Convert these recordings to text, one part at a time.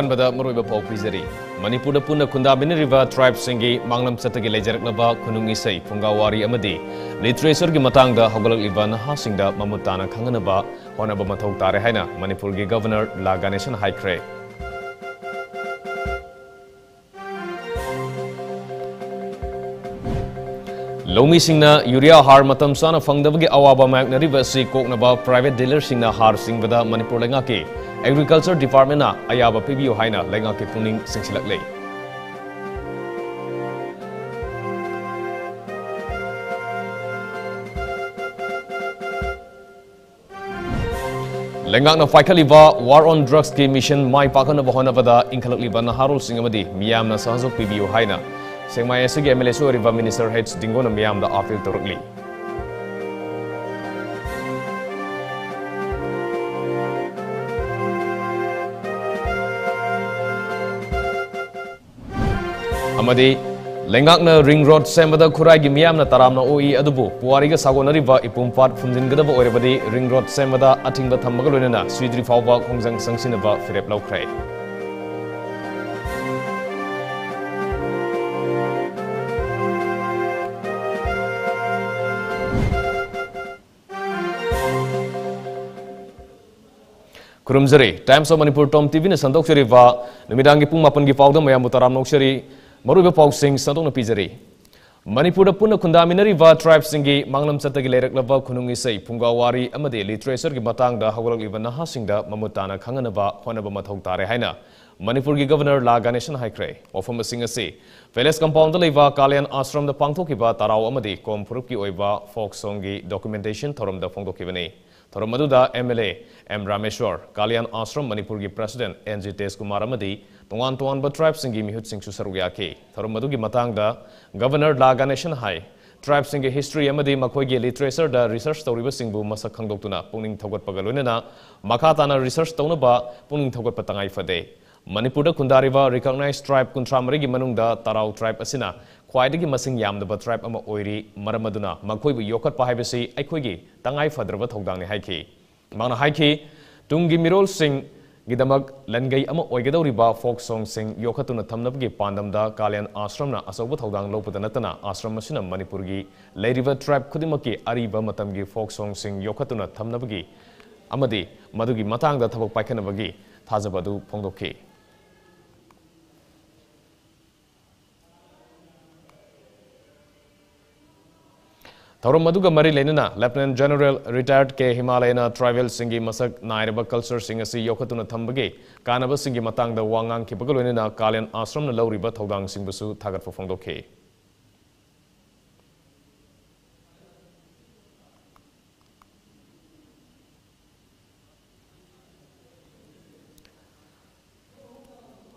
ꯑꯍꯥꯟꯕꯗ ꯃꯔꯨꯑꯣꯏꯕ ꯄꯥꯎ ꯄꯤꯖꯔꯤ ꯃꯅꯤꯄꯨꯔꯗ ꯄꯨꯟꯅ ꯈꯨꯟꯗꯥꯃꯤꯟꯅꯔꯤꯕ ꯇ꯭ꯔꯥꯏꯕꯁꯤꯡꯒꯤ ꯃꯥꯡꯂꯝ ꯆꯠꯇꯒꯤ ꯂꯩꯖꯔꯛꯂꯕ ꯈꯨꯅꯨꯡ ꯏꯁꯩ ꯐꯨꯡꯒꯥꯋꯥꯔꯤ ꯑꯃꯗꯤ ꯂꯤꯇꯔꯦꯆꯔꯒꯤ ꯃꯇꯥꯡꯗ ꯍꯧꯒꯠꯂꯛꯂꯤꯕ ꯅꯍꯥꯁꯤꯡꯗ ꯃꯃꯨꯠ ꯇꯥꯅ ꯈꯪꯍꯟꯅꯕ ꯍꯣꯠꯅꯕ ꯃꯊꯧ ꯇꯥꯔꯦ ꯍꯥꯏꯅ ꯃꯅꯤꯄꯨꯔꯒꯤ ꯒꯚꯔꯅꯔ ꯂꯥ ꯒꯥꯅꯦꯁꯟ ꯍꯥꯏꯈ꯭ꯔꯦ ꯂꯧꯃꯤꯁꯤꯡꯅ ꯌꯨꯔꯤꯌꯥ ꯍꯥꯔ ꯃꯇꯝ ꯆꯥꯅ ꯐꯪꯗꯕꯒꯤ ꯑꯋꯥꯕ ꯃꯥꯌꯣꯛꯅꯔꯤꯕ ꯑꯁꯤ ꯀꯣꯛꯅꯕ ꯄ꯭ꯔꯥꯏꯚꯦꯠ ꯗꯤꯂꯔꯁꯤꯡꯅ ꯍꯥꯔ ꯆꯤꯡꯕꯗ ꯃꯅꯤꯄꯨꯔ ꯂꯩꯉꯥꯛꯀꯤ agriculture department ayaba pbo haina lenga ke funing singsilak lei lenga na faikaliba war on drugs ke mission mai pakan na bahana pada inkhalakli ba na harul singa madi miyam na sahazuk pbo haina sengmai asigi mlsu riba minister heads dingona miam da afil turukli amadi lengakna ring road semada khuragi miyamna taramna oi adubu puwariga sagonariba ipumpat phunjingadaba orebadi ring road semada athingba thambaga loinana swidri phawba khongjang sangsinaba firep laukhrai खुरमजरी Times of Manipur Tom TV ने संदोक्षरी वा नुमिदांगी पुंग मापन की पावदम मयामुताराम नोक्षरी मरुब पाउसिंग सदों पीजरी मणिपुर पुनः खुंदामिनरीब ट्राइब्सिंगी मांगलम चतगी लेरकलब खुनुंग इसै फुंगावारी अमदे literature की मतांग हौरकलिब नहासिंग ममुताना खंगनब होनब मथौ तारे हैन मणिपुर की गवर्नर ला गणेशन हाइख्रे वफम सिंह असे पैलेस कंपाउंड लेब कालेन आश्रम पांथोकिब ताराव अमदे कोम फुरुप की ओइब फोक सोंग की डॉक्यूमेंटेशन थोरम फोंदोकिबने ꯊꯧꯔꯝ ꯑꯗꯨꯗ M L A M Rameshwar Kalyan Ashram ꯃꯅꯤꯄꯨꯔꯒꯤ ꯄ꯭ꯔꯁꯤꯗꯦꯟꯠ ꯑꯦꯟ ꯖꯤ ꯇꯦꯖꯀꯨꯃꯥꯔ ꯑꯃꯗꯤ ꯇꯣꯉꯥꯟ ꯇꯣꯉꯥꯟꯕ ꯇ꯭ꯔꯥꯏꯕꯁꯤꯡꯒꯤ ꯃꯤꯍꯨꯠꯁꯤꯡꯁꯨ ꯁꯔꯨꯛ ꯌꯥꯈꯤ ꯊꯧꯔꯝ ꯑꯗꯨꯒꯤ ꯃꯇꯥꯡꯗ ꯒꯕꯔꯅꯔ ꯂꯥ ꯒꯅꯦꯁꯟ ꯍꯥꯏ ꯇ꯭ꯔꯥꯏꯕꯁꯤꯡꯒꯤ ꯍꯤꯁꯇ꯭ꯔꯤ ꯑꯃꯗꯤ ꯃꯈꯣꯏꯒꯤ ꯂꯤꯇꯔꯦꯆꯔꯗ ꯔꯤꯁꯔꯁ ꯇꯧꯔꯤꯕꯁꯤꯡꯕꯨ ꯃꯁꯛ ꯈꯪꯗꯣꯛꯇꯨꯅ ꯄꯨꯛꯅꯤꯡ ꯊꯧꯒꯠꯄꯒ ꯂꯣꯏꯅꯅ ꯃꯈꯥ ꯇꯥꯅ ꯔꯤꯁꯔꯁ ꯇꯧꯅꯕ ꯄꯨꯛꯅꯤꯡ ꯊꯧꯒꯠꯄ ꯇꯉꯥꯏ ꯐꯗꯦ ꯃꯅꯤꯄꯨꯔꯗ ꯈꯨꯟꯗꯥꯔꯤꯕ ꯔꯤꯀꯛꯅꯥꯏꯖ ꯇ꯭ꯔꯥꯏꯕ ꯀꯨꯟꯊ꯭ꯔꯥꯃꯔꯤꯒꯤ ꯃꯅꯨꯡꯗ ꯇꯔꯥꯎ ꯇ꯭ꯔꯥꯏꯕ ꯑꯁꯤꯅ ख्वाई मसिंग यामदब ट्राइब अमा ओइरी की अदुना मखोइबु योखटप हाइबसि अखोइगी मिरोल सिंह लनगई फोक सोंग योखतुना थमनबगी पांदमदा कालियन आश्रमना असौब थौदांग लोपद आश्रम मनपुर की लेरिबा ट्राइब की अरिबा मतमगी फोक सोंग सिंग योखतुना थमनबगी अमदी मधुगी मतांगदा ꯊꯧꯔꯝ ꯑꯗꯨꯒ ꯃꯔꯤ ꯂꯩꯅꯅ ꯂꯦꯐꯇꯅꯦꯟꯠ ꯖꯦꯅꯔꯦꯜ ꯔꯤꯇꯥꯌꯔꯗ ꯀꯦ ꯍꯤꯃꯥꯂꯌꯅ ꯇ꯭ꯔꯥꯏꯕꯦꯜꯁꯤꯡꯒꯤ ꯃꯁꯛ ꯅꯥꯏꯔꯕ ꯀꯜꯆꯔꯁꯤꯡ ꯑꯁꯤ ꯌꯣꯛꯈꯠꯇꯨꯅ ꯊꯝꯕꯒꯤ ꯀꯥꯟꯅꯕꯁꯤꯡꯒꯤ ꯃꯇꯥꯡꯗ ꯋꯥ ꯉꯥꯡꯈꯤꯕꯒ ꯂꯣꯏꯅꯅ ꯀꯥꯂꯦꯟ ꯑꯥꯁ꯭ꯔꯝꯅ ꯂꯧꯔꯤꯕ ꯊꯧꯗꯥꯡꯁꯤꯡꯕꯨꯁꯨ ꯊꯥꯒꯠꯄ ꯐꯣꯡꯗꯣꯛꯈꯤ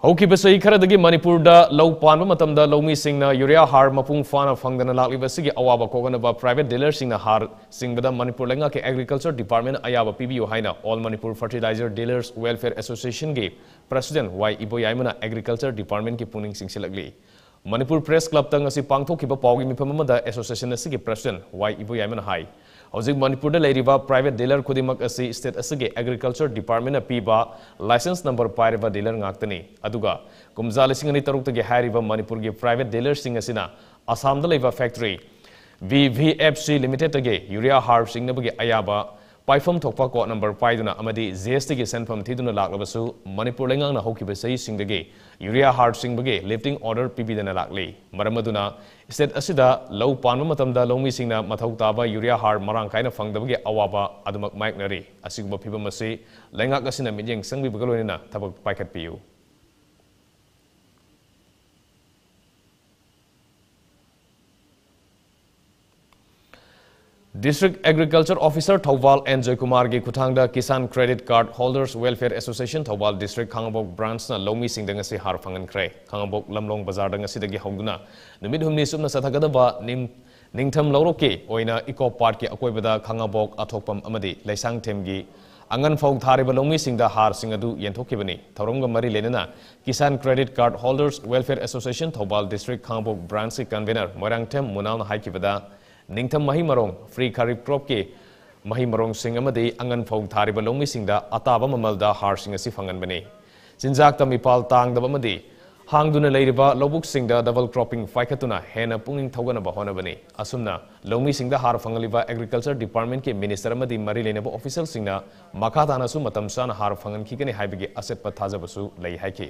ꯍꯧꯈꯤꯕ ꯆꯍꯤ ꯈꯔꯗꯒꯤ ꯃꯅꯤꯄꯨꯔꯗ ꯂꯧ ꯄꯥꯟꯕ ꯃꯇꯝꯗ ꯂꯧꯃꯤꯁꯤꯡꯅ ꯌꯨꯔꯤꯌꯥ ꯍꯥꯔ ꯃꯄꯨꯡ ꯐꯥꯅ ꯐꯪꯗꯅ ꯂꯥꯛꯂꯤꯕ ꯑꯁꯤꯒꯤ ꯑꯋꯥꯕ ꯀꯣꯛꯍꯟꯅꯕ ꯄ꯭ꯔꯥꯏꯚꯦꯠ ꯗꯤꯂꯔꯁꯤꯡꯅ ꯍꯥꯔ ꯆꯤꯡꯕꯗ ꯃꯅꯤꯄꯨꯔ ꯂꯩꯉꯥꯛꯀꯤ ꯑꯦꯒ꯭ꯔꯤꯀꯜꯆꯔ ꯗꯤꯄꯥꯔꯠꯃꯦꯟ ꯑꯌꯥꯕ ꯄꯤꯕꯤꯌꯨ ꯍꯥꯏꯅ all Manipur fertiliser ꯗꯤꯂꯔꯁ welfare ꯑꯦꯁꯣꯁꯤꯌꯦꯁꯟꯒꯤ president ꯋꯥꯏ ꯏꯕꯣꯌꯥꯏꯃꯅ ꯑꯦꯒ꯭ꯔꯤꯀꯜꯆꯔ ꯗꯤꯄꯥꯔꯠꯃꯦꯟꯠꯀꯤ ꯄꯨꯛꯅꯤꯡ ꯆꯤꯡꯁꯤꯜꯂꯛꯂꯤ ꯃꯅꯤꯄꯨꯔ ꯄ꯭ꯔꯦꯁ ꯀ꯭ꯂꯕꯇ ꯉꯁꯤ ꯄꯥꯡꯊꯣꯛꯈꯤꯕ ꯄꯥꯎꯒꯤ ꯃꯤꯐꯝ ꯑꯃꯗ ꯑꯦꯁꯣꯁꯤꯌꯦꯁꯟ ꯑꯁꯤꯒꯤ ꯄ꯭ꯔꯁꯤꯗꯦꯟꯠ ꯋꯥꯏ ꯏꯕꯣꯌꯥꯏꯃꯅ ꯍꯥꯏ ꯍꯧꯖꯤꯛ ꯃꯅꯤꯄꯨꯔꯗ ꯂꯩꯔꯤꯕ ꯄ꯭ꯔꯥꯏꯚꯦꯠ ꯗꯤꯂꯔ ꯈꯨꯗꯤꯡꯃꯛ ꯑꯁꯤ ꯁ꯭ꯇꯦꯠ ꯑꯁꯤꯒꯤ ꯑꯦꯒ꯭ꯔꯤꯀꯜꯆꯔ ꯗꯤꯄꯥꯔꯠꯃꯦꯟꯠꯅ ꯄꯤꯕ ꯂꯥꯏꯁꯦꯟꯁ ꯅꯝꯕꯔ ꯄꯥꯏꯔꯕ ꯗꯤꯂꯔ ꯉꯥꯛꯇꯅꯤ ꯑꯗꯨꯒ ꯀꯨꯝꯖꯥ ꯂꯤꯁꯤꯡ ꯑꯅꯤ ꯇꯔꯨꯛꯇꯒꯤ ꯍꯥꯏꯔꯤꯕ ꯃꯅꯤꯄꯨꯔꯒꯤ ꯄ꯭ꯔꯥꯏꯚꯦꯠ ꯗꯤꯂꯔꯁꯤꯡ ꯑꯁꯤꯅ ꯑꯁꯥꯝꯗ ꯂꯩꯕ factory V V F C ꯂꯤꯃꯤꯇꯦꯗꯇꯒꯤ ꯌꯨꯔꯤꯌꯥ ꯍꯥꯔ ꯆꯤꯡꯅꯕꯒꯤ ꯑꯌꯥꯕ पाइफम थोपा कोड नंबर पाइदुना अमदी जीएसटी की सेंफम थीदुना लाकलबसु मणिपुर लेंगांगना होकिबे सही सिंगदगे यूरिया हार्ड सिंगबगे लिफ्टिंग ऑर्डर पीबीदना लाकली मरमदुना स्टेट असिदा लौ पानम मतमदा लौमी सिंगना मथौताबा यूरिया हार्ड मरांग काइना फंगदबगे अवाबा अदमक माइकनरी असिगबो फिबमसे लेंगाक असिना मिजेंग संगबिबगलोइना थबक पाइखत पियू district agriculture officer thawal and joykumar gi khuthangda kisan credit card holders welfare association thawal district khangabok branch na lomi sing dang si har phangan kre khangabok lamlong bazar dang si dagi hongduna numit humni sumna sathagada ba nim ningtham lawro ke oina eco park ki akoibada khangabok athokpam amadi laisang them gi angan phau thari balomi sing da har sing adu yenthokibani thorong ga mari lenana kisan credit card holders welfare association thawal district khangabok branch ki convener morang them munal na haikibada ꯅꯤꯡꯊꯝ ꯃꯍꯩ ꯃꯔꯣꯡ free ꯈꯥꯔꯤꯞ ꯀ꯭ꯔꯣꯞꯀꯤ ꯃꯍꯩ ꯃꯔꯣꯡꯁꯤꯡ ꯑꯃꯗꯤ ꯑꯉꯟ ꯐꯧ ꯊꯥꯔꯤꯕ ꯂꯧꯃꯤꯁꯤꯡꯗ ꯑꯇꯥꯕ ꯃꯃꯜꯗ ꯍꯥꯔꯁꯤꯡ ꯑꯁꯤ ꯐꯪꯍꯟꯕꯅꯤ ꯆꯤꯟꯖꯥꯛꯇ ꯃꯤꯄꯥꯜ ꯇꯥꯡꯗꯕ ꯑꯃꯗꯤ ꯍꯥꯡꯗꯨꯅ ꯂꯩꯔꯤꯕ ꯂꯧꯕꯨꯛꯁꯤꯡꯗ ꯗꯕꯜ ꯀ꯭ꯔꯣꯞꯄꯤꯡ ꯄꯥꯏꯈꯠꯇꯨꯅ ꯍꯦꯟꯅ ꯄꯨꯛꯅꯤꯡ ꯊꯧꯒꯠꯅꯕ ꯍꯣꯠꯅꯕꯅꯤ ꯑꯁꯨꯝꯅ ꯂꯧꯃꯤꯁꯤꯡꯗ ꯍꯥꯔ ꯐꯪꯍꯜꯂꯤꯕ ꯑꯦꯒ꯭ꯔꯤꯀꯜꯆꯔ ꯗꯤꯄꯥꯔꯠꯃꯦꯟꯠꯀꯤ ꯃꯤꯅꯤꯁꯇꯔ ꯑꯃꯗꯤ ꯃꯔꯤ ꯂꯩꯅꯕ ꯑꯣꯐꯤꯁꯤꯌꯦꯜꯁꯤꯡꯅ ꯃꯈꯥ ꯇꯥꯅꯁꯨ ꯃꯇꯝ ꯆꯥꯅ ꯍꯥꯔ ꯐꯪꯍꯟꯈꯤꯒꯅꯤ ꯍꯥꯏꯕꯒꯤ ꯑꯆꯦꯠꯄ ꯊꯥꯖꯕꯁꯨ ꯂꯩ ꯍꯥꯏꯈꯤ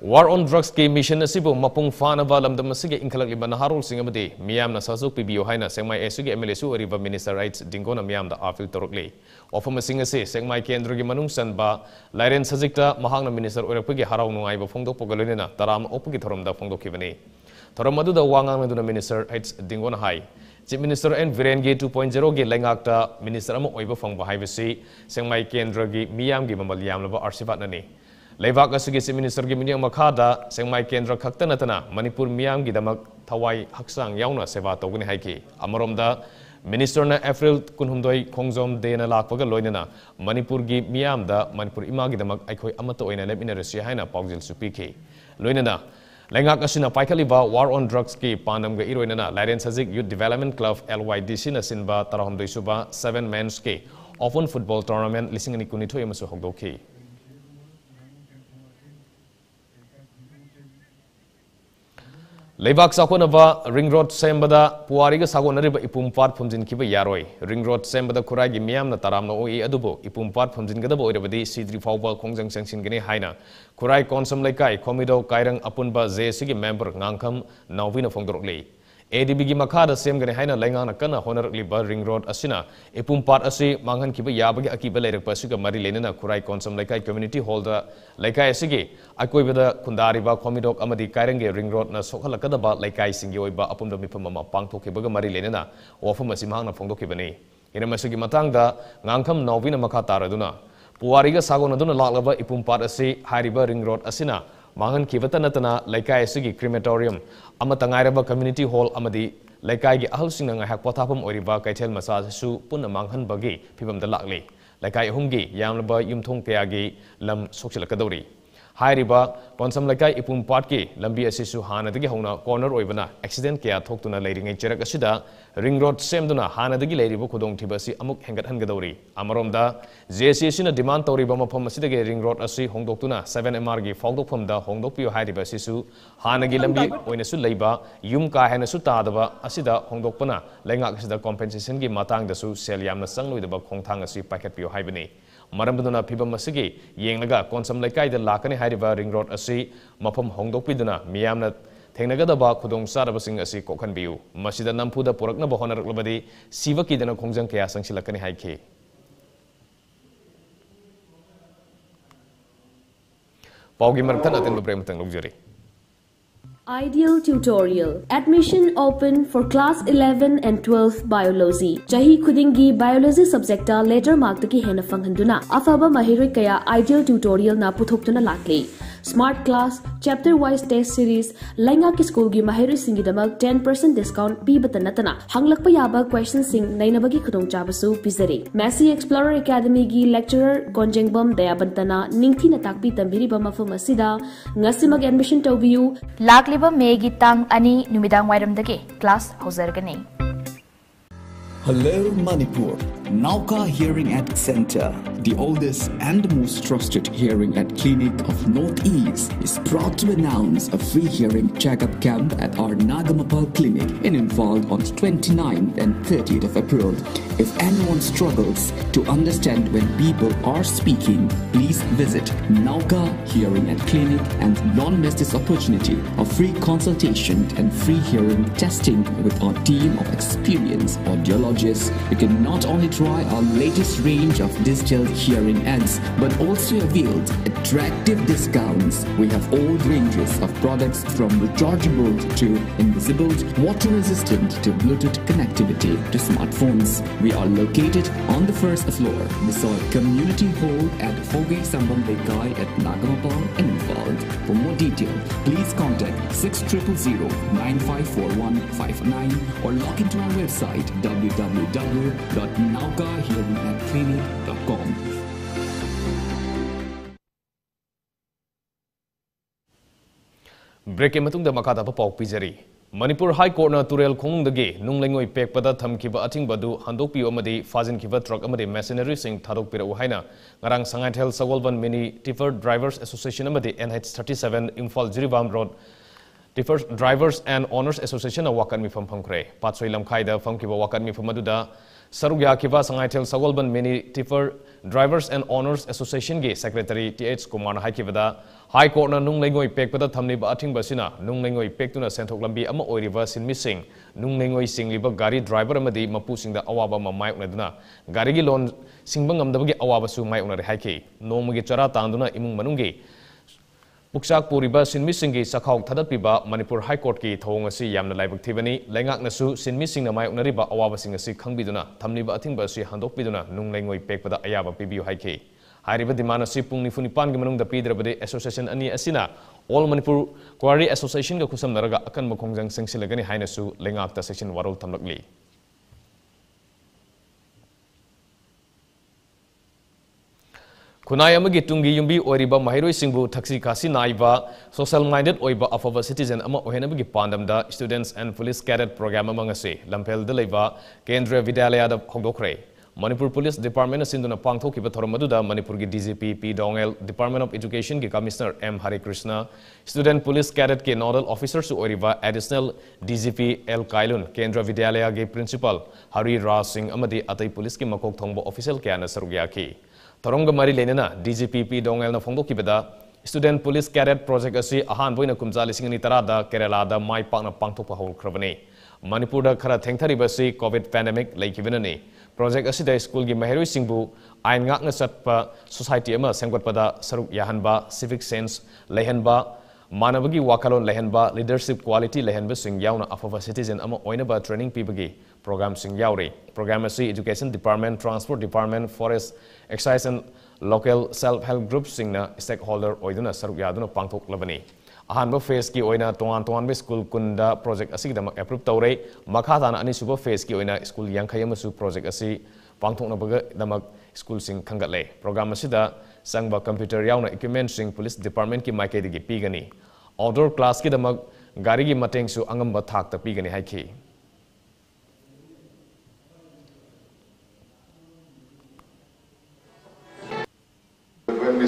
war on drugs ke mission asibu mapung fana ba lamdam asige inkhalak liba naharul sing amadi miyam na sasuk pbo haina sengmai esuge mla su ariba minister rights dingona miyam da afil torokle ofam sing ase sengmai kendra gi manung san ba lairen sajikta mahangna minister orakpagi harau nungai ba phongdok pogalena taram opagi thorom da phongdok kibani thorom adu da wangang na minister rights dingona hai. Chief minister n. Viren ge 2.0 ge lengak ta minister amo oiba phongba haibasi sengmai kendra gi miyam gi mamal yam laba arsivat na लेबाक chief minister की मिनियम मखादा सेंगमाई केंद्र नतना मणिपुर मियाम गिदमक थवाई हक्सांग याउना सेवा तौगनी हाइकी अमरोमदा मिनिस्टर ने एप्रिल कुनहुमदोई खोंगजोम देना लाकपग लोइनना मणिपुर की मियाम दा मणिपुर इमा गिदमक अखोई अमत ओइना लेमिनरसी हाइना पाउजिल सुपीकी लोइनना लेंगाक असिना पाइखलिबा वार ऑन ड्रग्स की पानम ग इरोइनना लाइरेन सजिक यूथ डेवलपमेंट क्लब एलवाईडीसी न सिनबा तरहमदोई सुबा 7 मेंस के ओपन फुटबॉल टूर्नामेंट लिसिंग नि कुनिथोय मसु होगदोखी लेबाक चाकोनबा रिंग रोड सेम्बदा पुवारी का सागोनरिबा इपुमपाट फुमजिनखिबा यारोय रिंग रोड सेम्बदा खुरागी मियामना तारामना ओई अदुबो इपुमपाट फुमजिनगदबो ओइरबदी सीद्री फाउबा खोंजंग संसिनगने हाइना खुराई कॉन्सम लेकाई खोमिदो काइरंग अपुनबा जेसिगी member ngankham nawina phongdorok ADB ADBꯒꯤ ꯃꯈꯥꯗ ꯁꯦꯝꯒꯅꯤ ꯍꯥꯏꯅ ꯂꯩꯉꯥꯛꯅ ꯀꯟꯅ ꯍꯣꯠꯅꯔꯛꯂꯤꯕ ꯔꯤꯡ ꯔꯣꯗ ꯑꯁꯤꯅ ꯏꯄꯨꯝꯄꯥꯠ ꯑꯁꯤ ꯃꯥꯡꯍꯟꯈꯤꯕ ꯌꯥꯕꯒꯤ ꯑꯀꯤꯕ ꯂꯩꯔꯛꯄ ꯑꯁꯤꯒ ꯃꯔꯤ ꯂꯩꯅꯅ ꯈꯨꯔꯥꯏ ꯀꯣꯟꯁꯝ ꯂꯩꯀꯥꯏ ꯀꯝꯃ꯭ꯌꯨꯅꯤꯇꯤ ꯍꯣꯜꯗ ꯂꯩꯀꯥꯏ ꯑꯁꯤꯒꯤ ꯑꯀꯣꯏꯕꯗ ꯈꯨꯟꯗꯥꯔꯤꯕ ꯈꯣꯃꯤꯗꯣꯛ ꯑꯃꯗꯤ ꯀꯥꯏꯔꯪꯒꯤ ꯔꯤꯡ ꯔꯣꯗꯅ ꯁꯣꯛꯍꯜꯂꯛꯀꯗꯕ ꯂꯩꯀꯥꯏꯁꯤꯡꯒꯤ ꯑꯣꯏꯕ ꯑꯄꯨꯟꯕ ꯃꯤꯐꯝ ꯑꯃ ꯄꯥꯡꯊꯣꯛꯈꯤꯕꯒ ꯃꯔꯤ ꯂꯩꯅꯅ ꯋꯥꯐꯝ ꯑꯁꯤ ꯃꯍꯥꯛꯅ ꯐꯣꯡꯗꯣꯛꯈꯤꯕꯅꯤ ꯍꯤꯔꯝ ꯑꯁꯤꯒꯤ ꯃꯇꯥꯡꯗ ꯉꯥꯡꯈꯝ ꯅꯥꯎꯕꯤꯅ ꯃꯈꯥ ꯇꯥꯔꯗꯨꯅ ꯄꯨꯋꯥꯔꯤꯒ ꯁꯥꯒꯣꯟꯅꯗꯨꯅ ꯂꯥꯛꯂꯕ ꯏꯄꯨꯝꯄꯥꯠ ꯑꯁꯤ ꯍꯥꯏꯔꯤꯕ ꯔꯤꯡ ꯔꯣꯗ ꯑꯁꯤꯅ ꯃꯥꯡꯍꯟꯈꯤꯕꯇ ꯅꯠꯇꯅ ꯂꯩꯀꯥꯏ ꯑꯁꯤꯒꯤ ꯀ꯭ꯔꯤꯃꯦꯇꯣꯔꯤꯌꯝ ꯑꯃꯠꯇ ꯉꯥꯏꯔꯕ ꯀꯝꯃ꯭ꯌꯨꯅꯤꯇꯤ ꯍꯣꯜ ꯑꯃꯗꯤ ꯂꯩꯀꯥꯏꯒꯤ ꯑꯍꯜꯁꯤꯡꯅ ꯉꯥꯏꯍꯥꯛ ꯄꯣꯊꯥꯐꯝ ꯑꯣꯏꯔꯤꯕ ꯀꯩꯊꯦꯜ ꯃꯆꯥ ꯑꯁꯤꯁꯨ ꯄꯨꯟꯅ ꯃꯥꯡꯍꯟꯕꯒꯤ ꯐꯤꯕꯝꯗ ꯂꯥꯛꯂꯤ ꯂꯩꯀꯥꯏ ꯑꯍꯨꯝꯒꯤ ꯌꯥꯝꯂꯕ ꯌꯨꯝꯊꯣꯡ ꯀꯌꯥꯒꯤ ꯂꯝ ꯁꯣꯛꯆꯤꯜꯂꯛꯀꯗꯧꯔꯤ पोसम लाख इपुम पाट की लंबी हादसे हूँ कॉर्नर एक्सीडें क्या थोड़ना चरक रिंग रोड सेमुन हाब खुदी अमरम जे सी सिंह डिमान तौरी मौम रिंग रोड अ होंदों सेवें एम आर की फौदोफम होंदी हाबी यू का है तादब होंदोपना लेना कॉम्पेसीसन की मतदा सेल यम चंगलब खोथ मरमदना फिवम येगा कौसम लेकाय लाखने रिंग रोड अ मफम होंदपीदनाम थेगदब खुदचारबू मसीद नंफूद पुरब होनरबी शिव की खोज क्या संगे पागी मरथन अतिब प्रेम तक लोजरी Ideal Tutorial Admission open for class 11 and 12 Biology. Chahi Kudingi Biology subject letter mark taki hena fanghanduna. Afaba mahiroi kaya Ideal Tutorial na puthokuna lakli. Smart Class Chapter Wise Test Series Lainga ki school gi mahiroi singi damak 10% discount pi batanatana. Hanglakpa yaba question sing nainabagi khudong chabasu pizari. Messi Explorer Academy gi lecturer Gonjengbam Dayabantana ningthi na takpi tambiri ba mafam asida ngasimag admission tawbiyu lakli ꯂꯥꯛꯂꯤꯕ ꯃꯦꯒꯤ ꯇꯥꯡ ꯑꯅꯤ ꯅꯨꯃꯤꯗꯥꯡ ꯋꯥꯏꯔꯝꯗꯒꯤ class ꯍꯧꯖꯔꯒꯅꯤ Hello Manipur, Nauka Hearing Aid Center, the oldest and most trusted hearing aid clinic of Northeast, is proud to announce a free hearing checkup camp at our Nagamapal clinic in Involved on 29th and 30th of April. If anyone struggles to understand when people are speaking, please visit Nauka Hearing Aid Clinic and don't miss this opportunity of free consultation and free hearing testing with our team of experienced audiologists you can not only try our latest range of digital hearing aids, but also avail attractive discounts. We have all ranges of products from rechargeable to invisible, water resistant to Bluetooth connectivity to smartphones. We are located on the first floor beside Community Hall at Foge Sambam Bekai at Nagamapal and involved. For more details, please contact 6000 954159 or log into our website www www.naukahearingandclinic.com. Break पाव पीजरी Manipur high court तुरेल खोलूँगी नुलेंगोई पेपद थमकीब अथिंबू हंदोपी फाजिनब truck machinery संगरौना Sangaithel Sagolband mini tipper drivers association N H thirty seven Imphal Jiribam road drivers and owners ꯑꯦꯁꯣꯁꯤꯌꯦꯁꯟꯅ ꯋꯥꯀꯟ ꯃꯤꯐꯝ ꯐꯪꯈ꯭ꯔꯦ ꯄꯥꯠꯁꯣꯏ ꯂꯝꯈꯥꯏꯗ ꯐꯪꯈꯤꯕ ꯋꯥꯀꯟ ꯃꯤꯐꯝ ꯑꯗꯨꯗ ꯁꯔꯨꯛ ꯌꯥꯈꯤꯕ Sangaithel Sagolband mini tipper drivers and owners ꯑꯦꯁꯣꯁꯤꯌꯦꯁꯟꯒꯤ secretary T H ꯀꯨꯃꯥꯔꯅ ꯍꯥꯏꯈꯤꯕꯗ ꯍꯥꯏ ꯀꯣꯔꯠꯅ ꯅꯨꯡ ꯂꯩꯉꯣꯏ ꯄꯦꯛꯄꯗ ꯊꯝꯂꯤꯕ ꯑꯊꯤꯡꯕ ꯑꯁꯤꯅ ꯅꯨꯡ ꯂꯩꯉꯣꯏ ꯄꯦꯛꯇꯨꯅ ꯁꯦꯟꯊꯣꯛ ꯂꯝꯕꯤ ꯑꯃ ꯑꯣꯏꯔꯤꯕ ꯁꯤꯟꯃꯤꯁꯤꯡ ꯅꯨꯡ ꯂꯩꯉꯣꯏ ꯆꯤꯡꯂꯤꯕ ꯒꯥꯔꯤ ꯗ꯭ꯔꯥꯏꯚꯔ ꯑꯃꯗꯤ ꯃꯄꯨꯁꯤꯡꯗ ꯑꯋꯥꯕ ꯑꯃ ꯃꯥꯌꯣꯛꯅꯗꯨꯅ ꯒꯥꯔꯤꯒꯤ ꯂꯣꯟ ꯁꯤꯡꯕ ꯉꯝꯗꯕꯒꯤ ꯑꯋꯥꯕꯁꯨ ꯃꯥꯌꯣꯛꯅꯔꯦ ꯍꯥꯏꯈꯤ ꯅꯣꯡꯃꯒꯤ ꯆꯔꯥ ꯇꯥꯟꯗꯨꯅ ꯏꯃꯨꯡ ꯃꯅꯨꯡꯒꯤ तांदुना इमुंग मनुंगी पुक्साक पुरीबा सिनमी सिंगी सखाउ थदपिबा मणिपुर हाई कोर्ट की थोंग असि यामना लाइबक थिबनी लेंगाकनसु सिनमी सिंगना माय उनरिबा अवाबा सिंग असि खंगबिदुना थमलिबा अथिंबा असि हंदोकपिदुना नुंग लेंगोई पेकपदा अयाबा पिबियु हाइके हारिबा डिमांड असि पुंग निफु निपान गी मनुंग द पीदरबदे एसोसिएशन अनि असिना ऑल मणिपुर क्वारी एसोसिएशन गा खुसम नरगा अकन मखोंजंग सिंगसिलगनी हाइनसु लेंगाकता सेक्शन वारोल थमलकली खुनाई अमगी तुंगी युंबी थक्सी खासी नाइबा सोशल माइंडेड ओइबा अफबा सिटीजन ओहेनबगी पांडमदा students and police cadet programme लेबा केंद्रीय विद्यालय दा होगदोखरे मणिपुर पुलिस डिपार्टमेंट मणिपुर की DGP P Doungel department of education की commissioner M Hari Krishna student police cadet के नोडल ऑफिसर सु ओरिबा additional DGP L Kailun Kendra Vidyalaya के प्रिंसिपल हरि राज सिंह अमदी की सरुक थोरंग मरी लेना पी फोंदोकीबदा स्टूडेंट पुलिस कैडेट कुमजा लिसिंग अनि तरादा केरलादा माई पाकना पांगथोकपा हौख्रबने मणिपुरदा खरा थेंथरिबसी कोविड प्रोजेक्ट असिदा स्कूल की महेरोइसिंगबु आइन ngakna chatpa society ama sengwatpada saruk yahanba civic sense lehanba मानवगी वाखलोन लेहनबा लीडरशिप क्वालिटी लेहनबा सिंग सिंग याउरे प्रोग्राम असि education department transport department forest excise and local self help stakeholder ओइदुना सरुक यादुना पांगथोकलबनी अहानब फेस की स्कूल कुंदा असिगदमक एप्रूव तौरे मखा ताना अनिसुब फेस की ओइना स्कूल यांखै अमसु प्रोजेक्ट असि पांगथोकनबगदमक स्कूल सिंग खंगतले प्रोग्राम असिदा संगबा computer याउना equipment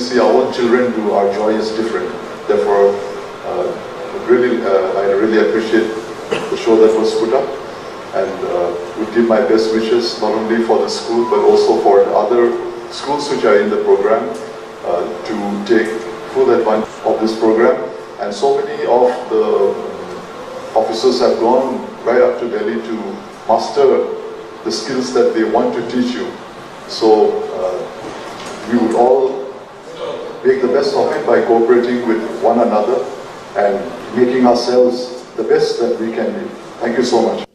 see our own children do, our joy is different. Therefore, uh, really, uh, I really appreciate the show that was put up, and uh, would give my best wishes not only for the school but also for the other schools which are in the program uh, to take full advantage of this program. And so many of the officers have gone right up to Delhi to master the skills that they want to teach you. So uh, we would all make the best of it by cooperating with one another and making ourselves the best that we can be. Thank you so much.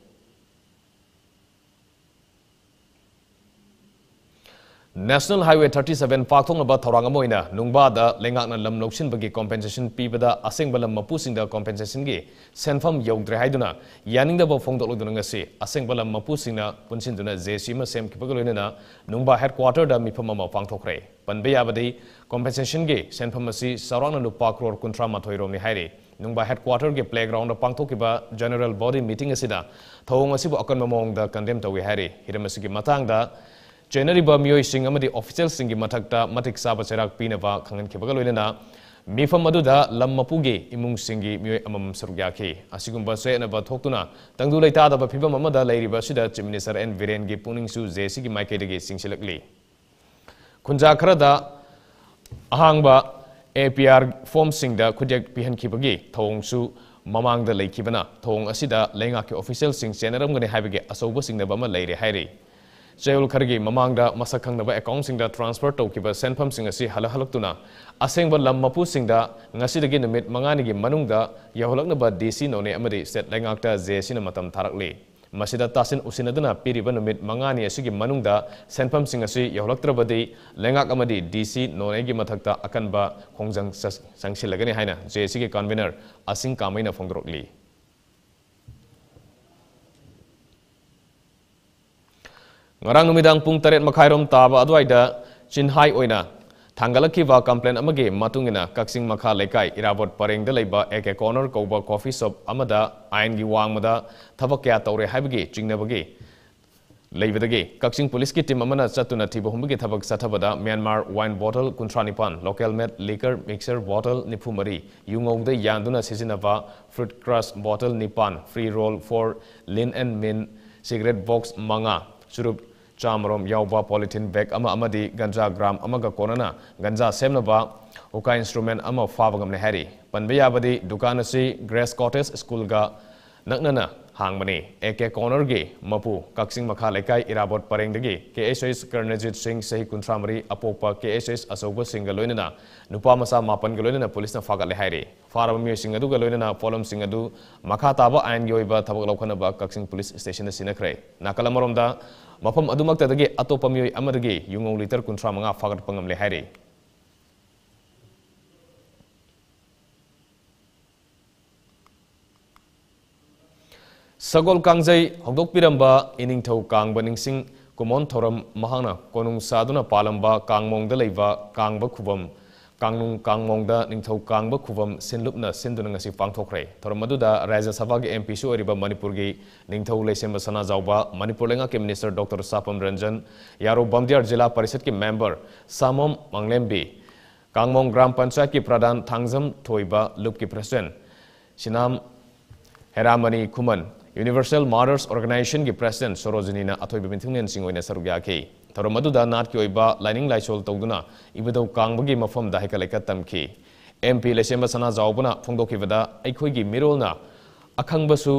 National Highway 37 Pakthong about Thorangamoina, Nungbada, Lengakna Lam Lokshin Bagi compensation, Pibada, Asingbalam Mapusinda compensation gay, Senfam Yogdre Haiduna, Yanning the Bofongdo Lugunasi, Asingbalam Mapusina, Punsinduna, Zesima, Sam Kipagulina, Nungba headquarter, da Mipamama kray. Panbiyabadi compensation gay, Senfamasi, Sarana Lupakro, Kuntra Matoiromi Hari, Nungba headquarter gay playground of Pangtokiba, General Body Meeting Asida, Thongasibo Akanamong, the condemned to we Hari, Hiramasiki Matanga, ꯆꯦꯟꯅꯔꯤꯕ ꯃꯤꯑꯣꯏꯁꯤꯡ ꯑꯃꯗꯤ ꯑꯣꯐꯤꯁꯦꯜꯁꯤꯡꯒꯤ ꯃꯊꯛꯇ ꯃꯇꯤꯛ ꯆꯥꯕ ꯆꯩꯔꯥꯛ ꯄꯤꯅꯕ ꯈꯪꯍꯟꯈꯤꯕꯒ ꯂꯣꯏꯅꯅ ꯃꯤꯐꯝ ꯑꯗꯨꯗ ꯂꯝ ꯃꯄꯨꯒꯤ ꯏꯃꯨꯡꯁꯤꯡꯒꯤ ꯃꯤꯑꯣꯏ ꯑꯃꯃꯝ ꯁꯔꯨꯛ ꯌꯥꯈꯤ ꯑꯁꯤꯒꯨꯝꯕ ꯆꯌꯦꯠꯅꯕ ꯊꯣꯛꯇꯨꯅ ꯇꯪꯗꯨ ꯂꯩꯇꯥꯗꯕ ꯐꯤꯕꯝ ꯑꯃꯗ ꯂꯩꯔꯤꯕ ꯑꯁꯤꯗ ꯆꯤꯞ ꯃꯤꯅꯤꯁꯇꯔ ꯑꯦꯟ ꯕꯤꯔꯦꯟꯒꯤ ꯄꯨꯛꯅꯤꯡꯁꯨ ꯖꯦꯁꯤꯒꯤ ꯃꯥꯏꯀꯩꯗꯒꯤ ꯆꯤꯡꯁꯤꯜꯂꯛꯂꯤ ꯈꯨꯟꯖꯥ ꯈꯔꯗ ꯑꯍꯥꯡꯕ ꯑꯦ ꯄꯤ ꯑꯥꯔ ꯐꯣꯝꯁꯤꯡꯗ ꯈꯨꯗꯦꯛ ꯄꯤꯍꯟꯈꯤꯕꯒꯤ ꯊꯧꯑꯣꯡꯁꯨ ꯃꯃꯥꯡꯗ ꯂꯩꯈꯤꯕꯅ ꯊꯧꯑꯣꯡ ꯑꯁꯤꯗ ꯂꯩꯉꯥꯛꯀꯤ ꯑꯣꯐꯤꯁꯦꯜꯁꯤꯡ ꯆꯦꯟꯅꯔꯝꯒꯅꯤ ꯍꯥꯏꯕꯒꯤ ꯑꯆꯧꯕ ꯆꯤꯡꯅꯕ ꯑꯃ ꯂꯩꯔꯦ ꯍꯥꯏꯔꯤ ꯆꯌꯣꯜ ꯈꯔꯒꯤ ꯃꯃꯥꯡꯗ ꯃꯁꯛ ꯈꯪꯗꯕ ꯑꯦꯀꯥꯎꯟꯁꯤꯡꯗ ꯇ꯭ꯔꯥꯟꯁꯐꯔ ꯇꯧꯈꯤꯕ ꯁꯦꯟꯐꯝꯁꯤꯡ ꯑꯁꯤ ꯍꯜꯂꯛꯍꯜꯂꯛꯇꯨꯅ ꯑꯁꯦꯡꯕ ꯂꯝ ꯃꯄꯨꯁꯤꯡꯗ ꯉꯁꯤꯗꯒꯤ ꯅꯨꯃꯤꯠ ꯃꯉꯥꯅꯤꯒꯤ ꯃꯅꯨꯡꯗ ꯌꯧꯍꯜꯂꯛꯅꯕ ꯗꯤ ꯁꯤ ꯅꯣꯅꯦ ꯑꯃꯗꯤ ꯁ꯭ꯇꯦꯠ ꯂꯩꯉꯥꯛꯇ ꯖꯦ ꯁꯤꯅ ꯃꯇꯝ ꯊꯥꯔꯛꯂꯤ ꯃꯁꯤꯗ ꯇꯥꯁꯤꯟ ꯎꯁꯤꯟꯅꯗꯨꯅ ꯄꯤꯔꯤꯕ ꯅꯨꯃꯤꯠ ꯃꯉꯥꯅꯤ ꯑꯁꯤꯒꯤ ꯃꯅꯨꯡꯗ ꯁꯦꯟꯐꯝꯁꯤꯡ ꯑꯁꯤ ꯌꯧꯍꯜꯂꯛꯇ꯭ꯔꯕꯗꯤ ꯂꯩꯉꯥꯛ ꯑꯃꯗꯤ ꯗꯤ ꯁꯤ ꯅꯣꯅꯦꯒꯤ ꯃꯊꯛꯇ ꯑꯀꯟꯕ ꯈꯣꯡꯖꯪ ꯆꯪꯁꯤꯜꯂꯒꯅꯤ ꯍꯥꯏꯅ ꯖꯦ ꯁꯤꯒꯤ convener ꯑꯁꯤꯡ ꯀꯥꯃꯩꯅ ꯐꯣꯡꯗꯣꯔꯛꯂꯤ ngarang numidang pung taret makhairom taba adwaida chinhai oina. थांगलखिबा कंप्लेन अमगे मतुंगिना कक्सिंग मखा लेकाई इराबोट परेंग लेबा एके कॉर्नर कौबा कॉफ़ी शॉप अमदा आयन गी वांगमदा थबक क्या तौरे हाइबगे चिंगनबगे लेबदगे कक्सिंग पुलिस की टीम अमना चतुना थिब हुमगे थबक सथबदा म्यांमार वाइन बोतल कुंथ्रा निपान लोकल मेड लिकर मिक्सर बोतल निफु मरी युंगौद यानदुना सिजिनबा फ्रूट क्रश बोतल निपान फ्री रोल फॉर लिन एंड मिन सिगरेट बॉक्स मंगा चुरुप चामरोम यावबा पॉलिथीन बैग अमा गंजा ग्राम कोनना गंजा सेमनबा उका फाबगमने हैरी पनबे याबदी दुकान असि ग्रेस कॉटेज स्कूल गा नकनना हांगमनी एके कॉर्नर गे मपु कक्सिंग मखा लेकाई इराबोट परेंगदगी केएसएस कर्णजीत सिंह सही कुंथ्रामरी अपोपा केएसएस असौब सिंह लोइनना नुपा मापन लोइनना पुलिस फागले हैरी फारब मियो सिंह पोलम सिंह ताबा आयन ओइबा थबक कक्सिंग पुलिस स्टेशन सिनखरे नाकल ꯃꯐꯝ ꯑꯗꯨꯃꯛꯇꯗꯒꯤ ꯑꯇꯣꯞꯄ ꯃꯤꯑꯣꯏ ꯑꯃꯗꯒꯤ ꯌꯨꯉꯧ ꯂꯤꯇꯔ ꯀꯨꯟꯊ꯭ꯔꯥ ꯃꯉꯥ ꯐꯥꯒꯠꯄ ꯉꯝꯂꯦ ꯍꯥꯏꯔꯤ ꯁꯒꯣꯜ ꯀꯥꯡꯖꯩ ꯍꯧꯗꯣꯛꯄꯤꯔꯝꯕ ꯏꯅꯤꯡꯊꯧ ꯀꯥꯡꯕ ꯅꯤꯡꯁꯤꯡ ꯀꯨꯃꯣꯟ ꯊꯧꯔꯝ ꯃꯍꯥꯛꯅ ꯀꯣꯅꯨꯡ ꯁꯥꯗꯨꯅ ꯄꯥꯜꯂꯝꯕ ꯀꯥꯡꯃꯣꯡꯗ ꯂꯩꯕ ꯀꯥꯡꯕ ꯈꯨꯕꯝ कांगनुंग कांगमोंग दा Ningthou Kangba खुवम सिनलुपना सिंदुन ngasi pangthokre thoram adu da rajya sabha ge mp su ariba manipur gi ningthau leisem basana jawba manipur lenga ke minister dr sapam ranjan yaro bamdiar jila parishad ke member samom manglembi Kangmong gram panchayat की प्रधान थांगजम थोइबा लुप की president Sinam Heramani Khuman universal मार्डर्स organisation की president Sarojini अथोब मिथुंगन सिंह सरुक याखी ꯊꯧꯔꯝ ꯑꯗꯨꯗ ꯅꯥꯠꯀꯤ ꯑꯣꯏꯕ ꯂꯥꯏꯅꯤꯡ ꯂꯥꯏꯁꯣꯜ ꯇꯧꯗꯨꯅ ꯏꯕꯨꯙꯧ ꯀꯥꯡꯕꯒꯤ ꯃꯐꯝꯗ ꯍꯩꯀꯠ ꯂꯩꯀꯠ ꯇꯝꯈꯤ ꯑꯦꯝ ꯄꯤ ꯂꯩꯁꯦꯝꯕ ꯁꯅꯥꯖꯥꯎꯕꯅ ꯐꯣꯡꯗꯣꯛꯈꯤꯕꯗ ꯑꯩꯈꯣꯏꯒꯤ ꯃꯤꯔꯣꯜꯅ ꯑꯈꯪꯕꯁꯨ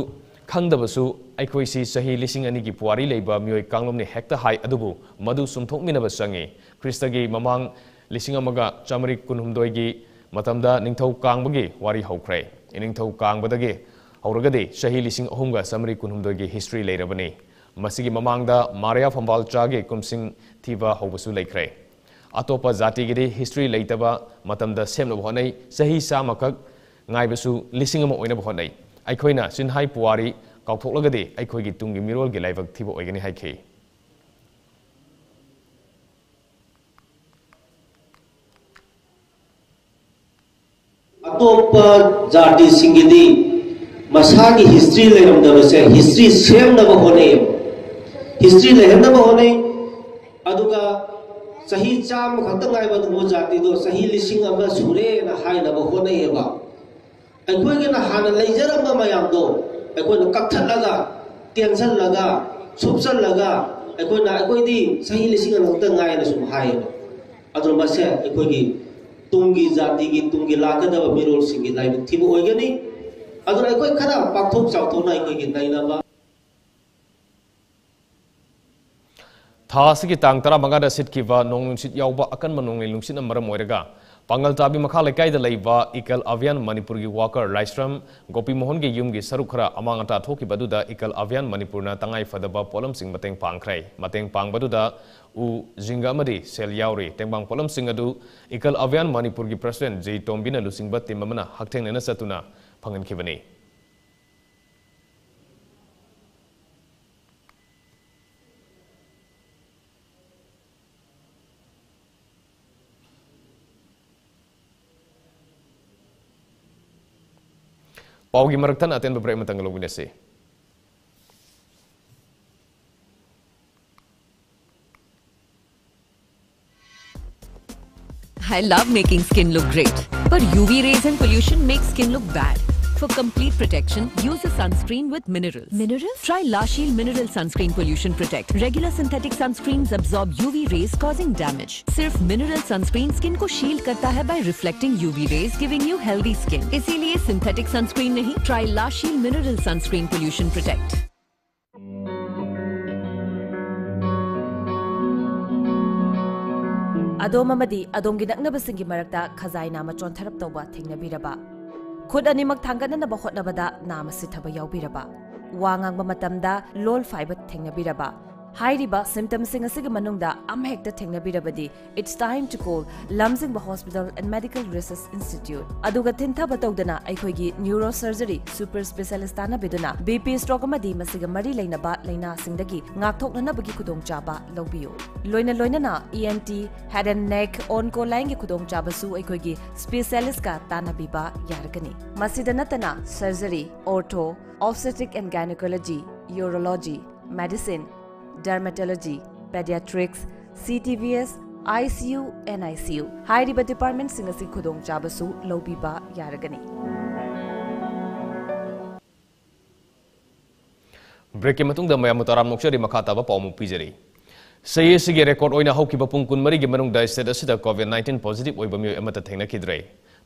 ꯈꯪꯗꯕꯁꯨ ꯑꯩꯈꯣꯏꯁꯤ ꯆꯍꯤ ꯂꯤꯁꯤꯡ ꯑꯅꯤꯒꯤ ꯄꯨꯋꯥꯔꯤ ꯂꯩꯕ ꯃꯤꯑꯣꯏ ꯀꯥꯡꯂꯨꯞꯅꯤ ꯍꯦꯛꯇ ꯍꯥꯏ ꯑꯗꯨꯕꯨ ꯃꯗꯨ ꯆꯨꯝꯊꯣꯛꯃꯤꯟꯅꯕ ꯆꯪꯉꯤ ꯈ꯭ꯔꯤꯁꯇꯒꯤ ꯃꯃꯥꯡ ꯂꯤꯁꯤꯡ ꯑꯃꯒ ꯆꯥꯃꯔꯤ ꯀꯨꯟꯍꯨꯝꯗꯣꯏꯒꯤ ꯃꯇꯝꯗ ꯅꯤꯡꯊꯧ ꯀꯥꯡꯕꯒꯤ ꯋꯥꯔꯤ ꯍꯧꯈ꯭ꯔꯦ ꯏꯅꯤꯡꯊꯧ ꯀꯥꯡꯕꯗꯒꯤ ꯍꯧꯔꯒꯗꯤ ꯆꯍꯤ ꯂꯤꯁꯤꯡ ꯑꯍꯨꯝꯒ ꯆꯥꯃꯔꯤ ꯀꯨꯟꯍꯨꯝꯗꯣꯏꯒꯤ ꯍꯤꯁꯇ꯭ꯔꯤ ꯂꯩꯔꯕꯅꯤ ꯃꯁꯤꯒꯤ ꯃꯃꯥꯡꯗ ꯃꯥꯔꯤꯌꯥ ꯐꯝꯕꯥꯜ ꯆꯥꯒꯤ ꯀꯨꯝꯁꯤꯡ ꯊꯤꯕ ꯍꯧꯕꯁꯨ ꯂꯩꯈ꯭ꯔꯦ ꯑꯇꯣꯞꯄ ꯖꯥꯇꯤꯒꯤꯗꯤ ꯍꯤꯁꯇ꯭ꯔꯤ ꯂꯩꯇꯕ ꯃꯇꯝꯗ ꯁꯦꯝꯅꯕ ꯍꯣꯠꯅꯩ ꯆꯍꯤ ꯆꯥꯝꯃꯈꯛ ꯉꯥꯏꯕꯁꯨ ꯂꯤꯁꯤꯡ ꯑꯃ ꯑꯣꯏꯅꯕ ꯍꯣꯠꯅꯩ ꯑꯩꯈꯣꯏꯅ ꯆꯤꯟꯍꯥꯏ ꯄꯨꯋꯥꯔꯤ ꯀꯥꯎꯊꯣꯛꯂꯒꯗꯤ ꯑꯩꯈꯣꯏꯒꯤ ꯇꯨꯡꯒꯤ ꯃꯤꯔꯣꯜꯒꯤ ꯂꯥꯏꯕꯛ ꯊꯤꯕ ꯑꯣꯏꯒꯅꯤ ꯍꯥꯏꯈꯤ history लेहनब होने अदुगा सही चाम खतंग आए बद मोजाती दो सही लिसिंग अब सुरे न हाय न बहु नहीं है बा अकोई के न हान लेजर अब मयाम दो अकोई न कथन लगा टेंशन लगा सुपसन लगा अकोई न अकोई दी सही लिसिंग न खतंग आए न सुम हाय बा अदर मसे अकोई की तुंगी जाति की तुंगी लागद अब मिरोल सिंगी लाइव थी वो होएगा नहीं अदर अकोई खरा पाथोक चावतो ना अकोई की नहीं ना बा ꯑꯁꯤꯒꯤ ꯇꯥꯡ ꯇꯔꯥꯃꯉꯥꯗ ꯁꯤꯠꯈꯤꯕ ꯅꯣꯡ ꯅꯨꯡꯁꯤꯠ ꯌꯥꯎꯕ ꯑꯀꯟꯕ ꯅꯣꯡꯂꯩ ꯅꯨꯡꯁꯤꯠꯅ ꯃꯔꯝ ꯑꯣꯏꯔꯒ ꯄꯥꯡꯒꯜ ꯇꯥꯕꯤ ꯃꯈꯥ ꯂꯩꯀꯥꯏꯗ ꯂꯩꯕ ꯏꯀꯜ ꯑꯚꯤꯌꯥꯟ ꯃꯅꯤꯄꯨꯔꯒꯤ ꯋꯥꯀꯔ ꯂꯥꯏꯁ꯭ꯔꯝ ꯒꯣꯄꯤ ꯃꯣꯍꯟꯒꯤ ꯌꯨꯝꯒꯤ ꯁꯔꯨꯛ ꯈꯔ ꯑꯃꯥꯡ ꯑꯇꯥ ꯊꯣꯛꯈꯤꯕ ꯑꯗꯨꯗ ꯏꯀꯜ ꯑꯚꯤꯌꯥꯟ ꯃꯅꯤꯄꯨꯔꯅ ꯇꯉꯥꯏ ꯐꯗꯕ ꯄꯣꯠꯂꯝꯁꯤꯡ ꯃꯇꯦꯡ ꯄꯥꯡꯈ꯭ꯔꯦ ꯃꯇꯦꯡ ꯄꯥꯡꯕꯗꯨꯗ ꯎ ꯖꯤꯡꯒ ꯑꯃꯗꯤ ꯁꯦꯜ ꯌꯥꯎꯔꯤ ꯇꯦꯡꯕꯥꯡ ꯄꯣꯠꯂꯝꯁꯤꯡ ꯑꯗꯨ ꯏꯀꯜ ꯑꯚꯤꯌꯥꯟ ꯃꯅꯤꯄꯨꯔꯒꯤ ꯄ꯭ꯔꯁꯤꯗꯦꯟꯠ ꯖꯤ ꯇꯣꯝꯕꯤꯅ ꯂꯨꯆꯤꯡꯕ ꯇꯤꯝ ꯑꯃꯅ ꯍꯛꯊꯦꯡꯅꯅ ꯆꯠꯇꯨꯅ ꯐꯪꯍꯟꯈꯤꯕꯅꯤ ꯄꯥꯎꯒꯤ ꯃꯔꯛꯇꯅ ꯑꯇꯦꯟꯕ ꯕ꯭ꯔꯦꯛ ꯑꯃꯇꯪ ꯂꯧꯃꯤꯟꯅꯁꯤ I love making skin look great, but UV rays and pollution make skin look bad. For complete protection, use a sunscreen with minerals. Minerals? Try La Shield Mineral Sunscreen Pollution Protect. Regular synthetic sunscreens absorb UV rays causing damage. Sirf mineral sunscreen skin ko shield karta hai by reflecting UV rays giving you healthy skin. Isiliye synthetic sunscreen nahi, try La Shield mineral sunscreen pollution protect अदोम अदोम की नक्नबसिंग की मरक्ता खजाइना मचोन थरप तौबा थेंगनबीरबा ꯈꯨꯠ ꯑꯅꯤꯃꯛ ꯊꯥꯡꯒꯠꯅꯅꯕ ꯍꯣꯠꯅꯕꯗ ꯅꯥꯝꯃ ꯁꯤꯊꯕ ꯌꯥꯎꯕꯤꯔꯕ ꯋꯥ ꯉꯥꯡꯕ ꯃꯇꯝꯗ ꯂꯣꯜ ꯐꯥꯏꯕ ꯊꯦꯡꯅꯕꯤꯔꯕ हाइरिबा सिम्टम्स सिंग असिग मनुंगदा it's time to call Lamjing hospital and medical research institute अदुगा थिंथब तौदना अखोगी न्यूरो सर्जरी सुपर स्पेशलिस्ट तानबिदुना बीपी स्ट्रोक मरी लेनबा लेना सिंगदगी ngaktoknanabagi khudongchaba lawbiyo loina loinana ENT head and neck, onco line gi khudongchaba su अखोगी स्पेशलिस्ट का तानबिबा यारगनी मसिदा नतना surgery ortho obstetric and dermatology, pediatrics, CTVS, ICU and ICU. ꯍꯥꯏꯔꯤꯕ ꯗꯤꯄꯥꯔꯠꯃꯦꯟꯁꯤꯡ ꯑꯁꯤ ꯈꯨꯗꯣꯡꯆꯥꯕꯁꯨ ꯂꯧꯕꯤꯕ ꯌꯥꯔꯒꯅꯤ. ꯕ꯭ꯔꯦꯛꯀꯤ ꯃꯇꯨꯡꯗ ꯃꯌꯥꯝ ꯃꯇꯥꯔꯥꯝ ꯅꯣꯛꯆꯔꯤ ꯃꯈꯥ ꯇꯥꯕ ꯄꯥꯎꯃꯨ ꯄꯤꯖꯔꯤ ꯁꯩꯌꯦꯁꯤꯒꯤ ꯔꯦꯀꯣꯔꯗ ꯑꯣꯏꯅ ꯍꯧꯈꯤꯕ ꯄꯨꯡ ꯀꯨꯟꯃꯔꯤꯒꯤ ꯃꯅꯨꯡꯗ ꯁ꯭ꯇꯦꯠ ꯑꯁꯤꯗ ꯀꯣꯚꯤꯗ ꯅꯥꯏꯟꯇꯤꯟ ꯄꯣꯖꯤꯇꯤꯚ ꯑꯣꯏꯕ ꯃꯤꯑꯣꯏ ꯑꯃꯠꯇ ꯊꯦꯡꯅꯈꯤꯗ꯭ꯔꯦ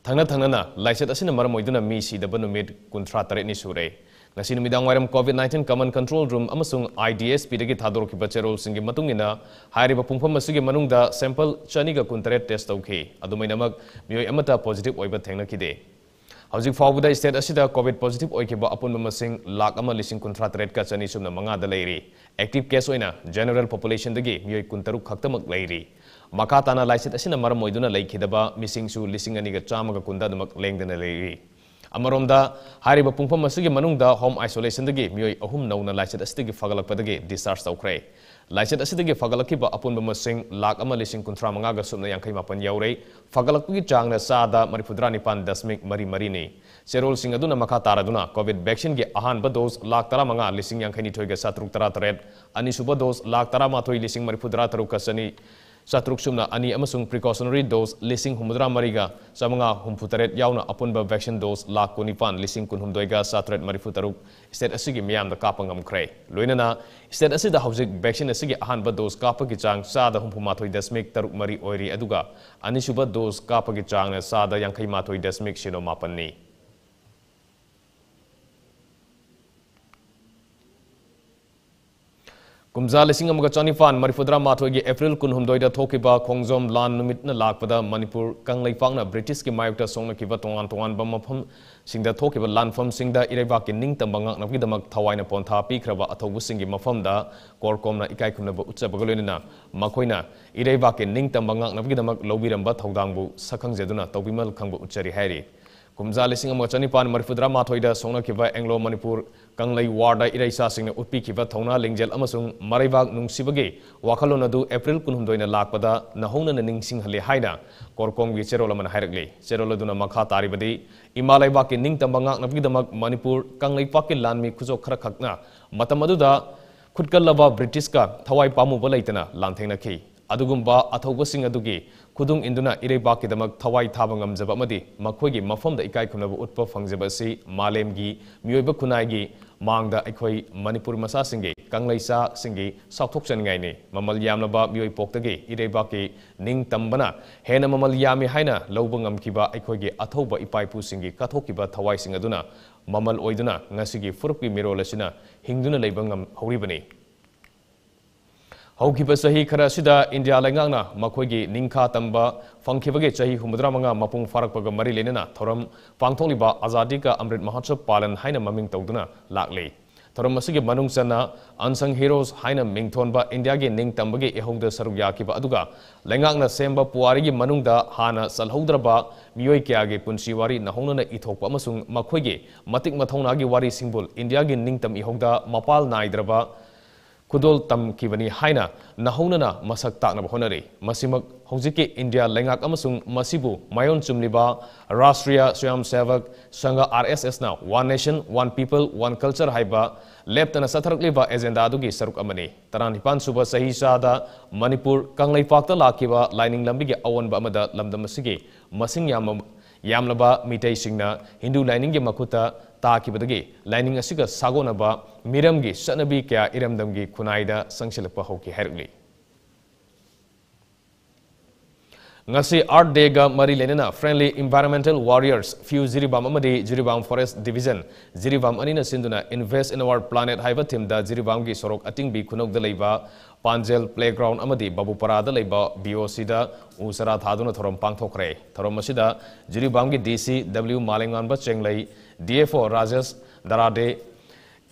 ꯊꯪꯅ ꯊꯪꯅꯅ ꯂꯥꯏꯆꯠ ꯑꯁꯤꯅ ꯃꯔꯝ ꯑꯣꯏꯗꯨꯅ ꯃꯤ ꯁꯤꯗꯕ ꯅꯨꯃꯤꯠ ꯀꯨꯟꯊ꯭ꯔꯥ ꯇꯔꯦꯠꯅꯤ ꯁꯨꯔꯦ सिदबा नुमित कुंथ्रा तरे नि सुरे ngasi numidang wairam covid-19 common control room amasung IDSP dagi thadorkiba cherol singi matungina hairiba pungpham asigi manungda sample chaniga kuntare test tauki adumainamak miyoi amata positive oiba thengna kide हौजिक फाउबदा स्टेट असिदा covid positive अपुन लाख अमा लिसिंग कुंथ्रा तरेट का चनी सुमना मंगा दा लेरी एक्टिव केस जनरल पॉपुलेशन दगी मियोय कुंतरु खक्तमक लेरी मका ताना लाइसेट असिना मरम ओइदुना लेखिदबा मिसिंग सु लिसिंग अनिगा चामगा कुंदा लेंगदना लेरी अमरोमदा हारिबा पुंफम असगी मनुंगदा होम आइसोलेशन दगी मियोय अहुम नौना लाइसेट असदगी फगलकपदगी डिस्चार्ज तौखरे लाइसेट असदगी फगलकिबा मसिंग लाख अमा लिसिंग कुंथ्रा मंगागा सुमना यांखै मापन यौरे फगलकपगी चांगना सादा मरिफुद्रा निपान दशमिक मरी मरीनी सेरोल सिंह कोविड वैक्सीन के अहानबा डोज लाख तरा मंगा लिसिंग यांखै निथोयगा सातरुक तरा तरेट लाख तरा माथोय लिसिंग मरिफुद्रा तरुक कसनी ꯆꯥꯇ꯭ꯔꯨꯛ ꯁꯨꯞꯅ ꯑꯅꯤ ꯑꯃꯁꯨꯡ ꯄ꯭ꯔꯤꯀꯣꯁꯅꯔꯤ ꯗꯣꯁ ꯂꯤꯁꯤꯡ ꯍꯨꯝꯐꯨꯇꯔꯥ ꯃꯔꯤꯒ ꯆꯥꯃꯉꯥ ꯍꯨꯝꯐꯨꯇꯔꯦꯠ ꯌꯥꯎꯅ ꯑꯄꯨꯟꯕ ꯚꯦꯛꯁꯤꯟ ꯗꯣꯁ ꯂꯥꯈ ꯀꯨꯟꯅꯤꯄꯥꯟ ꯂꯤꯁꯤꯡ ꯀꯨꯟꯍꯨꯝꯗꯣꯏꯒ ꯆꯥꯇ꯭ꯔꯦꯠ ꯃꯔꯤꯐꯨ ꯇꯔꯨꯛ ꯁ꯭ꯇꯦꯠ ꯑꯁꯤꯒꯤ ꯃꯤꯌꯥꯝꯗ ꯀꯥꯞꯄ ꯉꯝꯈ꯭ꯔꯦ ꯂꯣꯏꯅꯅ ꯁ꯭ꯇꯦꯠ ꯑꯁꯤꯗ ꯍꯧꯖꯤꯛ ꯚꯦꯛꯁꯤꯟ ꯑꯁꯤꯒꯤ ꯑꯍꯥꯟꯕ ꯗꯣꯁ ꯀꯥꯞꯄꯒꯤ ꯆꯥꯡ ꯆꯥꯗ ꯍꯨꯝꯐꯨꯃꯥꯊꯣꯏ ꯗꯁꯃꯤꯛ ꯇꯔꯨꯛ ꯃꯔꯤ ꯑꯣꯏꯔꯤ ꯑꯗꯨꯒ ꯑꯅꯤꯁꯨꯕ ꯗꯣꯁ ꯀꯥꯞꯄꯒꯤ ꯆꯥꯡꯅ ꯆꯥꯗ ꯌꯥꯡꯈꯩ ꯃꯥꯊꯣꯏ ꯗꯁꯃꯤꯛ ꯁꯤꯅꯣ ꯃꯥꯄꯟꯅꯤ कुमजा अमगा चनिपान मरिफुद्रा माथोगी अप्रैल कुनहुमदोइदा थोकिबा खोंगजोम लान नुमितना लाकपदा मणिपुर कंगलेपांगना ब्रिटिश की मायुक्ता सोंगकिबा तोंगान तोंगान बम मफम लानफम इरेबा की निंग तंबंगा नबगिदमक थवाइना पोंथा पीखरबा अथौबु सिंगी मफमदा कोरकोमना इकाई खुमनबा उच्चबगलोइना इरेबा की निंग तंबंगा नबगिदमक लोबिरंबा थौदांगबु सखंगजेदुना तौबिमल खंगबु उच्चरी हैरी कुमजा लिसिंग अमगा चनिपान मरिफुद्रा माथोइदा सोंगकिबा एंग्लो मणिपुर कंगलई वार्ड इरेसा सिंह उत्पीखिबा थौना अमसुंग मरैबाग अदु एप्रिल कुनहुमदोइना लाकपदा नहौना हाइना कोरकोंगी चेरोल हाइरगले चेरोल मखा तारिबदी इमालैबा के नबगिदमक मणिपुर कंगलई पाके लानमी खुजो खरा अदुदा खुदकल्लबा ब्रिटिश का थवाई पामुबा ꯈꯨꯗꯨꯡ ꯏꯟꯗꯨꯅ ꯏꯔꯩꯕꯥꯛꯀꯤꯗꯃꯛ ꯊꯋꯥꯏ ꯊꯥꯕ ꯉꯝꯖꯕ ꯑꯃꯗꯤ ꯃꯈꯣꯏꯒꯤ ꯃꯐꯝꯗ ꯏꯀꯥꯏꯈꯨꯝꯅꯕ ꯎꯠꯄ ꯐꯪꯖꯕ ꯑꯁꯤ ꯃꯥꯂꯦꯝꯒꯤ ꯃꯤꯑꯣꯏꯕ ꯈꯨꯟꯅꯥꯏꯒꯤ ꯃꯥꯡꯗ ꯑꯩꯈꯣꯏ ꯃꯅꯤꯄꯨꯔ ꯃꯆꯥꯁꯤꯡꯒꯤ ꯀꯪꯂꯩꯆꯥꯁꯤꯡꯒꯤ ꯁꯥꯎꯊꯣꯛꯆꯅꯤꯡꯉꯥꯏꯅꯤ ꯃꯃꯜ ꯌꯥꯝꯂꯕ ꯃꯤꯑꯣꯏꯄꯣꯛꯇꯒꯤ ꯏꯔꯩꯕꯥꯛꯀꯤ ꯅꯤꯡꯇꯝꯕꯅ ꯍꯦꯟꯅ ꯃꯃꯜ ꯌꯥꯝꯃꯤ ꯍꯥꯏꯅ ꯂꯧꯕ ꯉꯝꯈꯤꯕ ꯑꯩꯈꯣꯏꯒꯤ ꯑꯊꯧꯕ ꯏꯄꯥ ꯏꯄꯨꯁꯤꯡꯒꯤ ꯀꯠꯊꯣꯛꯈꯤꯕ ꯊꯋꯥꯏꯁꯤꯡ ꯑꯗꯨꯅ ꯃꯃꯜ ꯑꯣꯏꯗꯨꯅ ꯉꯁꯤꯒꯤ ꯐꯨꯔꯨꯞꯀꯤ ꯃꯤꯔꯣꯜ ꯑꯁꯤꯅ ꯍꯤꯡꯗꯨꯅ ꯂꯩꯕ ꯉꯝꯍꯧꯔꯤꯕꯅꯤ हौखिब सिदा इंडिया लेंगांगना मखोगी निंखा तंबा फंखिबगे चही हुमद्रा मंगा मपुंग फारकपग मरी लेनेना थोरम पांगथोलिबा आज़ादी का अमृत महोत्सव पालन हाइना ममिंग तौदुना लाकले थोरम मनुंग चना अनसंग हीरोज हाइना मिंगथोनबा इंडिया गे निंग तंबगे एहोंग सरुक याकिबा अदुगा लेंगांगना सेंबा पुवारी मनुंगदा हाना सलहौद्रबा मियोय क्यागे पुंसी वारी नहोंगना इथोकपा अमसुंग मखोगे मतिक मथौनागी वारी सिंबुल इंडिया गे निंग तम इहोंगदा मपाल नाइद्रबा खुदोल तम की नहौनना मसक ताकनब होनरे इंडिया मसिबु मायोन चुमलिबा राष्ट्रीय स्वयं सेवक संघ आरएसएस ना one nation one people one culture हाइबा लेप्तना सथरकलिबा एजेंडा सरुक तरानिपान सुबह सही सादा मणिपुर कंगलैपाक्ता लाकिबा लाइनिंग लंबिगे अवनबा अमदा लमदम मसिगे मसिंग याम यामलबा मिटै सिंगना लाइन सागोनब मीरम की चनबी क्या इरमदम की खुनाई संगसीलपी आर्ट डे मरी लेना फ्रेंडली इन्वायरमेंटल वारीयर्स फ्यूजीरीबाम जीरीबाम फॉरेस्ट डिवीज़न जीरीबाम अनी इनवेस्ट इन अवर प्लानेट है थीम जीरीबाम की सोरक अतिबी खुनौद पांजल प्ले ग्राउंड बबूपरा बीओसीद उसरा थाद पाथोरे थोम जीरीबाम की डीसी डब्ल्यू मालेगा चेंई DFO Rajesh Darade,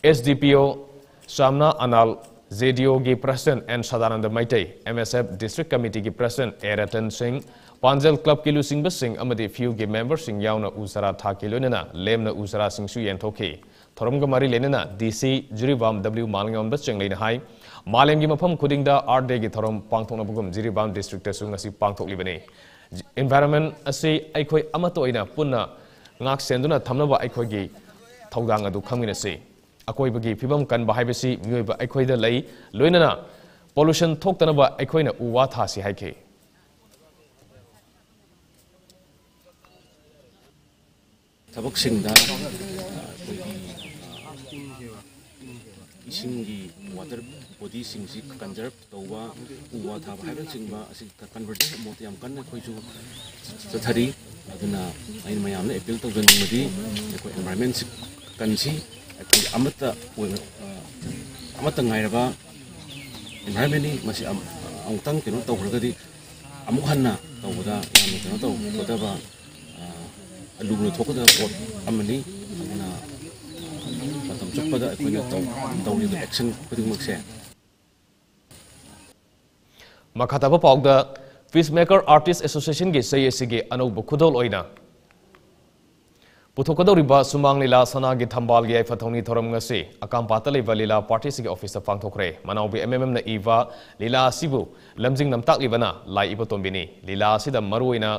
SDPO Samna Anal JDO की प्रेसिडेंट एन सदानंद मैटे MSF डिस्ट्रिक्ट कमिटी की प्रेसिडेंट ए रतन सिंह पांजल क्लब की लुसिंग सिंह फ्यू की मेंबर सिंह यावना उसरा था की लोनना लेमना उसरा सिंह थोरम का मारी लेनना डीसी जुरीबाम डब्ल्यू मालंगम बचंग लेना हाई मालेम की मफम खुदिंग आर्ट डे की थोरम पांथोनबगुम जिरीबाम डिस्ट्रिक्ट सु ngasi पांथोकलिबने environment ase ngak sen duna thamna ba ai khoi gi thodang adu khangina se akoi bagi phibam kan ba haibesi mioi ba ai khoi da lai loina na pollution thok tana ba ai khoi na uwa tha si hai ke thabak sing da 이신기 water body singsi conserve tauwa uwa thaba hai singba asi convert mo yam kan khoi chu chathari aduna ain mayam le appeal to gan mudi ko environment kan si ko amata oi amata ngai ba environment ni masi am ang tang kino to khol gadi amuk hanna to boda yam kino to boda ba alu no thokoda ko amani na patam chokpada ko na to to ni action ko ding makse makata pa pawda peacemaker artists ꯑꯦꯁꯣꯁꯤꯌꯦꯁꯟꯒꯤ ꯆꯩ ꯑꯁꯤꯒꯤ ꯑꯅꯧꯕ ꯈꯨꯗꯣꯜ ꯑꯣꯏꯅ ꯄꯨꯊꯣꯛꯀꯗꯧꯔꯤꯕ ꯁꯨꯃꯥꯡ ꯂꯤꯂꯥ ꯁꯅꯥꯒꯤ ꯊꯝꯕꯥꯜꯒꯤ ꯌꯥꯏꯐ ꯊꯧꯅꯤ ꯊꯧꯔꯝ ꯑꯁꯤ ꯑꯀꯥꯝꯄꯥꯠꯇ ꯂꯩꯕ ꯂꯤꯂꯥ ꯄꯥꯔꯇꯤꯁꯤꯒꯤ ꯑꯣꯐꯤꯁꯇ ꯄꯥꯡꯊꯣꯛꯈ꯭ꯔꯦ ꯃꯅꯥꯎꯕꯤ ꯑꯦꯝ ꯑꯦꯝ ꯑꯦꯝꯅ ꯏꯕ ꯂꯤꯂꯥ ꯑꯁꯤꯕꯨ ꯂꯝꯖꯤꯡ ꯂꯝꯇꯥꯛꯂꯤꯕꯅ ꯂꯥꯏ ꯏꯕ ꯇꯣꯝꯕꯤꯅꯤ ꯂꯤꯂꯥ ꯑꯁꯤꯗ ꯃꯔꯨꯑꯣꯏꯅ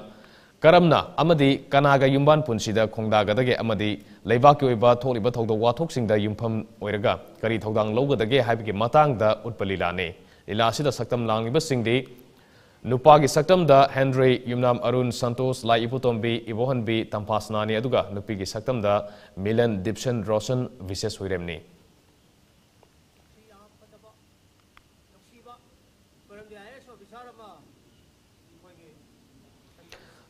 ꯀꯔꯝꯅ ꯑꯃꯗꯤ ꯀꯅꯥꯒ ꯌꯨꯝꯕꯥꯟ ꯄꯨꯟꯁꯤꯗ ꯈꯣꯡꯗꯥꯒꯗꯒꯦ ꯑꯃꯗꯤ ꯂꯩꯕꯥꯛꯀꯤ ꯑꯣꯏꯕ ꯊꯣꯛꯂꯤꯕ ꯊꯧꯗꯣꯛ ꯋꯥꯊꯣꯛꯁꯤꯡꯗ ꯌꯨꯝꯐꯝ ꯑꯣꯏꯔꯒ ꯀꯔꯤ ꯊꯧꯗꯥꯡ ꯂꯧꯒꯗꯒꯦ ꯍꯥꯏꯕꯒꯤ ꯃꯇꯥꯡꯗ ꯎꯠꯄ ꯂꯤꯂꯥꯅꯤ ꯂꯤꯂꯥ ꯑꯁꯤꯗ ꯁꯛꯇꯝ ꯂꯥꯡꯂꯤꯕꯁꯤꯡꯗꯤ ꯅꯨꯄꯥꯒꯤ ꯁꯛꯇꯝꯗ ꯍꯦꯟꯗ꯭ꯔꯤ ꯌꯨꯝꯅꯥꯝ ꯑꯔꯨꯟ ꯁꯟꯇꯣꯁ ꯂꯥꯏ ꯏꯕꯨꯇꯣꯝꯕꯤ ꯏꯕꯣꯍꯟꯕꯤ ꯇꯝꯄꯥꯁꯅꯥꯅꯤ ꯑꯗꯨꯒ ꯅꯨꯄꯤꯒꯤ ꯁꯛꯇꯝꯗ ꯃꯤꯂꯟ ꯗꯤꯞꯁꯟ ꯔꯣꯁꯟ ꯕꯤꯁꯦꯁ ꯑꯣꯏꯔꯝꯅꯤ ꯫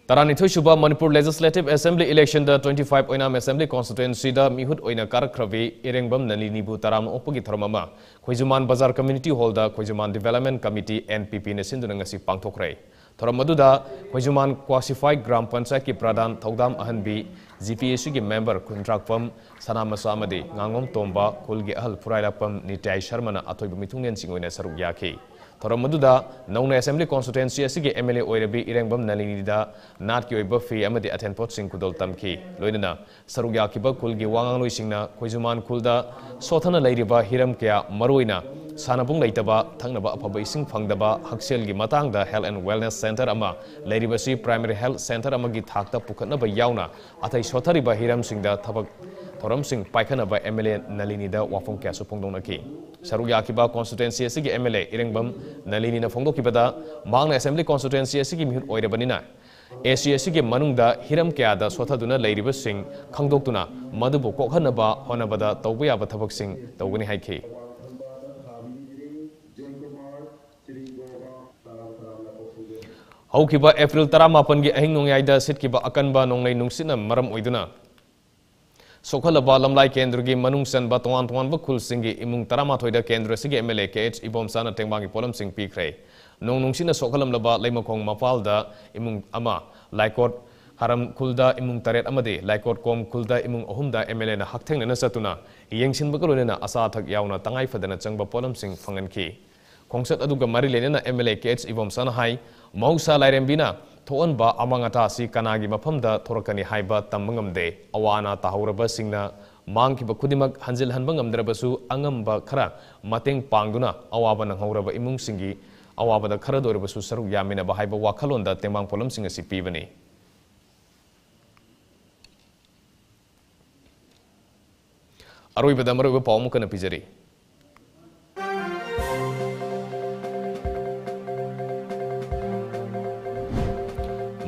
तरानीथोई सुबह मनपुर लेजिस्लेटिव असेंबली इलेक्शन द 25 ओइनाम असेंबली कॉन्स्टिट्यूएंसी द मिहुत ओइना कारख्रबी इरेंगबम नलिनीबु तराम ओपगी थरममा खोइजुमान बाज़ार कम्युनिटी हॉल द खोइजुमान डेवलपमेंट कमिटी एनपीपी ने सिंदुना ngasi पांगथोखरे थरम मदुदा खोइजुमान क्वासिफाइड ग्राम पंचायत की प्रधान थौदाम अहनबी जीपीएससी की मेंबर कुंद्राकपम सनामसा nganगom tomba kulgi ahal furailapam nitai sharmana athoibu mithungen singoina saruk yaki थोरम मदुदा नौना असेंबली कॉन्स्टिट्यूएंसी असिगे एमएलए ओइरबी इरेंगबम नलिनीदा नाट की फ़ी अमदि अथेन पोट सिंह कुदल तमखी लोइनना सरुग याकिबा कुलगी वांगांग लोइसिंगना खोइजुमान कुलदा क्या मरोइना सानबुंग लैतबा थंगनबा अफबा इसिंग फंगदबा हक्सेलगी मतांगदा हेल्थ एंड वेलनेस सेंटर अमा लैरिबसी प्राइमरी हेल्थ सेंटर अमगी थाकता पुखनबा यावना अथै सोथरिबा थबक थोरम सिंह पाइखनबा एमएलए नलिनीदा वाफों क्या सुपोंगदोंनकी सरुग याकिबा कॉन्स्टिट्यूएंसी असिगे एमएलए इरेंगबम नलिनीना फोंदोकिबदा मांगना असेंबली कॉन्स्टिट्यूएंसी असिगे मिहुत ओइरबनिना एसी असिगे मनुंगदा हिरम क्यादा सोथदुना खंगदोक्तुना मदुबु कोखनबा होनबदा तौबा याबा हौखिबा एप्रिल तरामापन की अहिंग नोंयाइदा सिटकिबा अकनबा नोंलै नुंसिना ꯁꯣꯛꯍꯜꯂꯕ ꯂꯝꯂꯥꯏ ꯀꯦꯟꯗ꯭ꯔꯒꯤ ꯃꯅꯨꯡ ꯆꯟꯕ ꯇꯣꯉꯥꯟ ꯇꯣꯉꯥꯟꯕ ꯈꯨꯜꯁꯤꯡꯒꯤ ꯏꯃꯨꯡ ꯇꯔꯥꯃꯥꯊꯣꯏꯗ ꯀꯦꯟꯗ꯭ꯔꯁꯤꯒꯤ M L A K H ꯏꯕꯣꯝꯆꯥꯅ ꯇꯦꯡꯕꯥꯡꯒꯤ ꯄꯣꯠꯂꯝꯁꯤꯡ ꯄꯤꯈ꯭ꯔꯦ ꯅꯣꯡ ꯅꯨꯡꯁꯤꯅ ꯁꯣꯛꯍꯜꯂꯝꯂꯕ ꯂꯩꯃꯈꯣꯡ ꯃꯄꯥꯜꯗ ꯏꯃꯨꯡ ꯑꯃ ꯂꯥꯏꯀꯣꯠ ꯍꯔꯝ ꯈꯨꯜꯗ ꯏꯃꯨꯡ ꯇꯔꯦꯠ ꯑꯃꯗꯤ ꯂꯥꯏꯀꯣꯠ ꯀꯣꯝ ꯈꯨꯜꯗ ꯏꯃꯨꯡ ꯑꯍꯨꯝꯗ ꯑꯦꯝ ꯑꯦꯜ ꯑꯦꯅ ꯍꯛꯊꯦꯡꯅꯅ ꯆꯠꯇꯨꯅ ꯌꯦꯡꯁꯤꯟꯕꯒ ꯂꯣꯏꯅꯅ ꯑꯆꯥ ꯑꯊꯛ ꯌꯥꯎꯅ ꯇꯉꯥꯏꯐꯗꯅ ꯆꯪꯕ ꯄꯣꯠꯂꯝꯁꯤꯡ ꯐꯪꯍꯟꯈꯤ ꯈꯣꯡꯆꯠ ꯑꯗꯨꯒ ꯃꯔꯤ ꯂꯩꯅꯅ M L A K H ꯏꯕꯣꯝꯆꯥꯅ ꯍꯥꯏ ꯃꯍꯧꯁꯥ ꯂꯥꯏꯔꯦꯝꯕꯤꯅ ꯊꯣꯛꯍꯟꯕ ꯑꯃꯥꯡ ꯑꯇꯥ ꯑꯁꯤ ꯀꯅꯥꯒꯤ ꯃꯐꯝꯗ ꯊꯣꯔꯛꯀꯅꯤ ꯍꯥꯏꯕ ꯇꯝꯕ ꯉꯝꯗꯦ ꯑꯋꯥ ꯑꯅꯥ ꯇꯥꯍꯧꯔꯕꯁꯤꯡꯅ ꯃꯥꯡꯈꯤꯕ ꯈꯨꯗꯤꯡꯃꯛ ꯍꯟꯖꯤꯜꯍꯟꯕ ꯉꯝꯗ꯭ꯔꯕꯁꯨ ꯑꯉꯝꯕ ꯈꯔ ꯃꯇꯦꯡ ꯄꯥꯡꯗꯨꯅ ꯑꯋꯥꯕ ꯅꯪꯍꯧꯔꯕ ꯏꯃꯨꯡꯁꯤꯡꯒꯤ ꯑꯋꯥꯕꯗ ꯈꯔꯗ ꯑꯣꯏꯔꯕꯁꯨ ꯁꯔꯨꯛ ꯌꯥꯃꯤꯟꯅꯕ ꯍꯥꯏꯕ ꯋꯥꯈꯜꯂꯣꯟꯗ ꯇꯦꯡꯕꯥꯡ ꯄꯣꯠꯂꯝꯁꯤꯡ ꯑꯁꯤ ꯄꯤꯕꯅꯤ ꯑꯔꯣꯏꯕꯗ ꯃꯔꯨꯑꯣꯏꯕ ꯄꯥꯎ ꯑꯃꯨꯛꯀꯅ ꯄꯤꯖꯔꯤ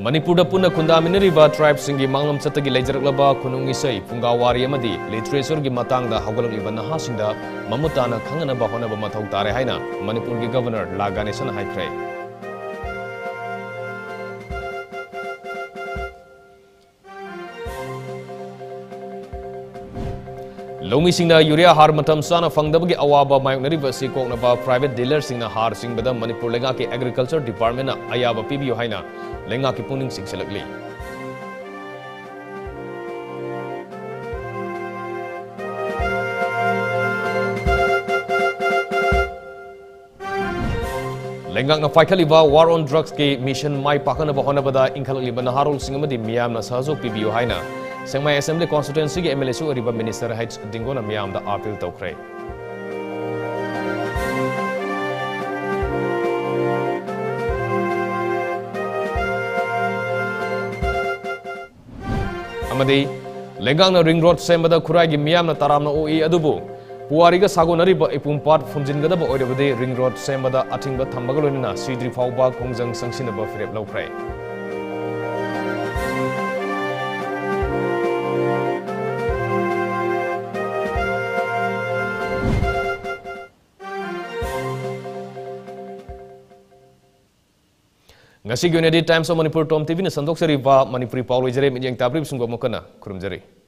ꯃꯅꯤꯄꯨꯔꯗ ꯄꯨꯟꯅ ꯈꯨꯟꯗꯥꯃꯤꯟꯅꯔꯤꯕ ꯇ꯭ꯔꯥꯏꯕꯁꯤꯡꯒꯤ ꯃꯥꯡꯂꯣꯝ ꯆꯠꯇꯒꯤ ꯂꯩꯖꯔꯛꯂꯕ ꯈꯨꯅꯨꯡ ꯏꯁꯩ ꯐꯨꯡꯒꯥꯋꯥꯔꯤ ꯑꯃꯗꯤ ꯂꯤꯇꯔꯦꯆꯔꯒꯤ ꯃꯇꯥꯡꯗ ꯍꯧꯒꯠꯂꯛꯂꯤꯕ ꯅꯍꯥꯁꯤꯡꯗ ꯃꯃꯨꯠ ꯇꯥꯅ ꯈꯪꯅꯅꯕ ꯍꯣꯠꯅꯕ ꯃꯊꯧ ꯇꯥꯔꯦ ꯍꯥꯏꯅ ꯃꯅꯤꯄꯨꯔꯒꯤ ꯒꯚꯔꯅꯔ ꯂꯥ ꯒꯥꯅꯦꯁꯟꯅ ꯍꯥꯏꯈ꯭ꯔꯦ ꯂꯧꯃꯤꯁꯤꯡꯅ ꯌꯨꯔꯤꯌꯥ ꯍꯥꯔ ꯃꯇꯝ ꯆꯥꯅ ꯐꯪꯗꯕꯒꯤ ꯑꯋꯥꯕ ꯃꯥꯌꯣꯛꯅꯔꯤꯕ ꯑꯁꯤ ꯀꯣꯛꯅꯕ ꯄ꯭ꯔꯥꯏꯚꯦꯠ ꯗꯤꯂꯔꯁꯤꯡꯅ ꯍꯥꯔ ꯆꯤꯡꯕꯗ ꯃꯅꯤꯄꯨꯔ ꯂꯩꯉꯥꯛꯀꯤ ꯑꯦꯒ꯭ꯔꯤꯀꯜꯆꯔ ꯗꯤꯄꯥꯔꯠꯃꯦꯟꯠꯅ ꯑꯌꯥꯕ ꯄꯤꯕꯤꯌꯨ ꯍꯥꯏꯅ ꯂꯩꯉꯥꯛꯀꯤ ꯄꯨꯛꯅꯤꯡ ꯆꯤꯡꯁꯤꯜꯂꯛꯂꯤ ꯂꯩꯉꯥꯛꯅ ꯄꯥꯏꯈꯠꯂꯤꯕ ꯋꯥꯔ ꯑꯣꯟ ꯗ꯭ꯔꯒꯁꯀꯤ ꯃꯤꯁꯟ ꯃꯥꯏ ꯄꯥꯛꯍꯟꯅꯕ ꯍꯣꯠꯅꯕꯗ ꯏꯟꯈꯠꯂꯛꯂꯤꯕ ꯅꯍꯥꯔꯣꯜꯁꯤꯡ ꯑꯃꯗꯤ ꯃꯤꯌꯥꯝꯅ ꯁꯍꯖꯣꯛ ꯄꯤꯕꯤꯌꯨ ꯍꯥꯏꯅ ꯁꯦꯡꯃꯥꯏ ꯑꯦꯁꯦꯝꯕ꯭ꯂꯤ ꯀꯣꯟꯁꯇꯤꯇꯨꯋꯦꯟꯁꯤꯒꯤ ꯑꯦꯝ ꯑꯦꯜ ꯑꯦꯁꯨ ꯑꯣꯏꯔꯤꯕ ꯃꯤꯅꯤꯁꯇꯔ ꯍꯩꯆ ꯗꯤꯡꯒꯣꯅ ꯃꯤꯌꯥꯝꯗ ꯑꯥꯄꯤꯜ ꯇꯧꯈ꯭ꯔꯦ ꯑꯃꯗꯤ ꯂꯩꯉꯥꯛꯅ ꯔꯤꯡ ꯔꯣꯗ ꯁꯦꯝꯕꯗ ꯈꯨꯔꯥꯏꯒꯤ ꯃꯤꯌꯥꯝꯅ ꯇꯔꯥꯝꯅ ꯑꯣꯛꯏ ꯑꯗꯨꯕꯨ ꯄꯨꯋꯥꯔꯤꯒ ꯁꯥꯒꯣꯟꯅꯔꯤꯕ ꯏꯄꯨꯡꯄꯥꯠ ꯐꯨꯝꯖꯤꯟꯒꯗꯕ ꯑꯣꯏꯔꯕꯗꯤ ꯔꯤꯡ ꯔꯣꯗ ꯁꯦꯝꯕꯗ ꯑꯊꯤꯡꯕ ꯊꯝꯕꯒ ꯂꯣꯏꯅꯅ ꯁꯤꯗ꯭ꯔꯤ ꯐꯥꯎꯕ ꯈꯣꯡꯖꯪ ꯆꯪꯁꯤꯟꯅꯕ ꯐꯤꯔꯦꯞ ꯂꯧꯈ꯭ꯔꯦ ngasi gune di time so manipur tom tv ni sandok seri ba manipuri paulo jere mi jeng tabri sungo mo kena kurum jere